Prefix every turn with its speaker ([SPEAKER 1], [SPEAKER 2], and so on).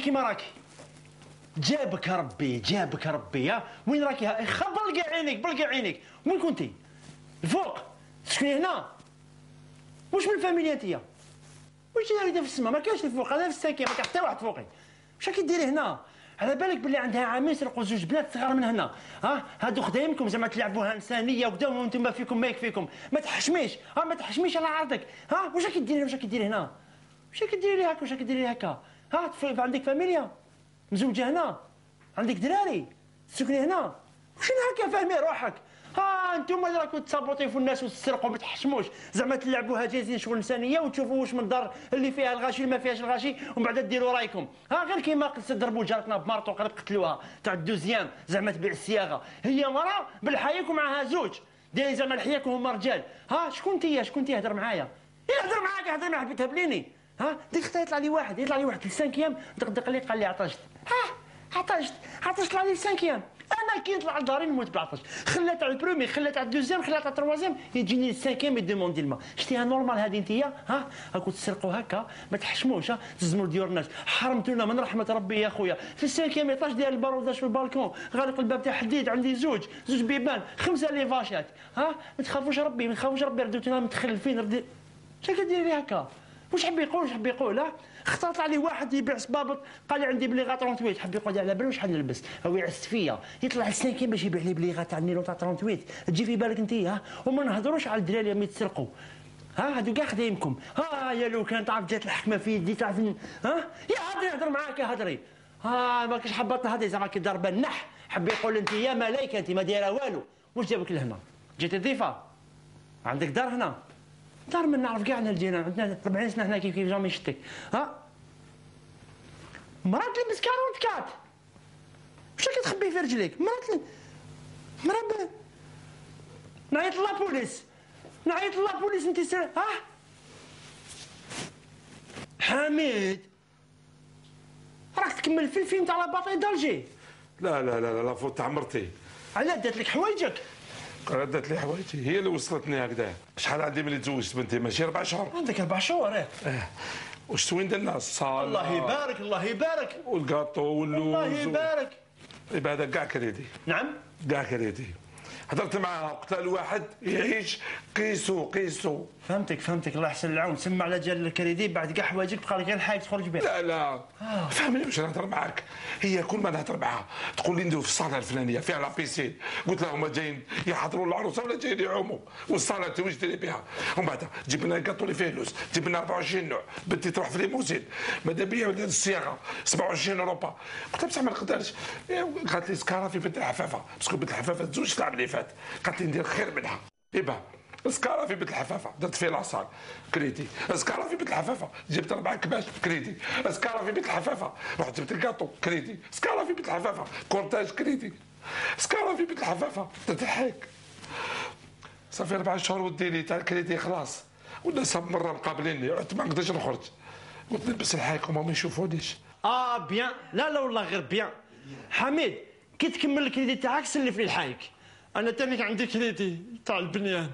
[SPEAKER 1] كيما راكي جابك ربي جابك ربي ها وين راكي؟ بلقى عينيك بلقى عينيك. وين كنتي الفوق. تسكني هنا. واش من فاميليا انتيا واش دايره في السماء؟ ما كاينش الفوق أنا في الساكن. ما كاين حتى واحد فوقي. واش راكي ديري هنا؟ على بالك بلي عندها عامين سرقوا زوج بنات صغار من هنا. ها؟ هادو خدايمكم زعما تلعبوها إنسانية وكدا وأنتم فيكم ما يكفيكم. ما تحشميش ها؟ ما تحشميش على عرضك. ها؟ واش راكي ديري؟ واش راكي ديري هنا؟ واش راكي ديري هكا؟ واش راكي ديري هكا؟ ها تف- عندك فاميليا. مزوجه هنا. عندك دراري. تسكني هنا. وشنو هكا فاهمي روحك؟ ها أنتم اللي راكم تسابوطيو في الناس وتسرقوا ما تحشموش. زعما تلعبوها جايزين شغل إنسانية وتشوفوا واش من الدار اللي فيها الغاشي اللي ما فيهاش الغاشي ومن بعد ديروا رايكم. ها غير كيما قلت تضربوا جارتنا ب marteau قريب قتلوها. تاع ال deuxième. زعما تبيع الصياغه هي مراه بالحياك ومعها زوج. دايرين زعما الحياك وهما رجال. ها شكون انت شكون انت يهضر معايا؟ يهضر معاك يهضر معاك بتهبليني ها؟ ديك يطلع لي واحد يطلع لي واحد ال cinquième دقدق لي قال لي عطشت. ها؟ عطشت. عطشت طلع لي ال cinquième أنا كي نطلع لداري نموت بعطش. خلات على ال premier خلات على ال deuxième خلات على ال troisième يجيني ال cinquième يديموندي الماء. شتيها normal هذه انتيا ها؟ هاكو تسرقوا هكا ما تحشموش ها؟ تزموا ديور الناس. حرمتونا من رحمة ربي يا خويا. في ال cinquième étage ديال ال barreaudage في البالكون. غالق الباب تاع حديد عندي زوج زوج بيبان خمسة لي فاشات. ها؟ ما تخافوش ربي ما تخافوش ربي ردوتونا متخلفين ردي اش كديري هكا؟ واش حب يقول؟ واش حب يقول؟ ها؟ اختلط عليه واحد يبيع صبابط. قال لي عندي بليغه 38 حب يقول لي على بالي شحال نلبس؟ هو يعس فيا. يطلع السانكين باش يبيع لي بليغه تاع النيلو تاع 38 تجي في بالك انت ها؟ وما نهضروش على الدراري اللي يتسرقوا. ها؟ هادو كاع خدايمكم ها يا لو كان تعرف جات الحكمة في يدي تعرف ها؟ يا هضري هضر معاك يا هضري. ها ما كاش حبات تهضري زعما كي ضربه النح. حب يقول انت يا ملايكة انت ما دايرة والو. واش جابك لهنا جيتي ضيفه عندك دار هنا. دار من نعرف كاع الجيران عندنا 40 سنه هنا كيف كيف jamais شتك ها؟ مرات تلبس 44 واش راكي تخبي في رجليك؟ مرات مرات نعيط la police نعيط la police انت سر ها؟ حميد. راك تكمل في الفيلم تاع La Bataille d'Alger.
[SPEAKER 2] لا لا لا لا لا faute تاع مرتي
[SPEAKER 1] علاه دات لك حوايجك.
[SPEAKER 2] ردت لي حوايجي. هي اللي وصلتني هكذا. شحال عندي ملي تزوجت بنتي؟ ماشي أربع شهور.
[SPEAKER 1] عندك أربع شهور.
[SPEAKER 2] آه واش وين درنا الصالة.
[SPEAKER 1] الله يبارك الله يبارك.
[SPEAKER 2] والكاطو واللوز
[SPEAKER 1] الله يبارك.
[SPEAKER 2] يبقى هذا كاع كريدي
[SPEAKER 1] نعم.
[SPEAKER 2] كاع كريدي هضرت معاه وقت الواحد يعيش. قيسو قيسو.
[SPEAKER 1] فهمتك فهمتك. الله يحسن العون. سمع على جال الكريدي بعد كاع حوايجك بقى لك غير الحايك تخرج بها.
[SPEAKER 2] لا لا. فهمني واش نهضر معاك. هي كل ما نهضر معاها تقول لي نديرو في الصالة الفلانية فيها la piscine. قلت لها هما جايين يحضروا العروسة ولا جايين يعوموا؟ والصالة انت واش ديري بها؟ ومن بعد جيب لنا الكاطو اللي فيه لوز جيب لنا 24 نوع. بنتي تروح في limousine. ماذا بيا؟ ولاد الصياغه 27 روبة. قلت لها بصح ما نقدرش. قالت لي سكاره في بنت الحفافة. parce que بنت الحفافة تزوج العام اللي فات. قالت لي ندير خير منها. يبا سكارة في بنت الحفافة. درت في la salle كريدي. سكارة في بنت الحفافة. جبت أربعة كباش. كريدي. سكارة في بنت الحفافة. رحت جبت ال gâteau. crédit. سكارة في بنت الحفافة. cortège crédit. سكارة في بنت الحفافة. الحيك. صافي أربع شهور وديني تاع الكريدي خلاص. والناس مرة مقابليني. عدت ما نقدرش نخرج. قلت نلبس الحيك وما ما يشوفونيش.
[SPEAKER 1] آه bien. لا لا والله غير bien. حميد كي تكمل الكريدي تاعك سلف لي الحايك أنا تاني عندي كريدي تاع البنيان.